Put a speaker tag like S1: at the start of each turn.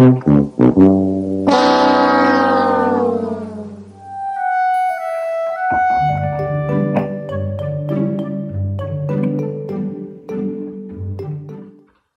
S1: Gracias.